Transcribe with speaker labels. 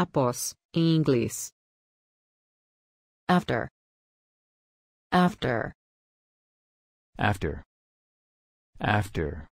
Speaker 1: Após, em inglês. After. After.
Speaker 2: After. After.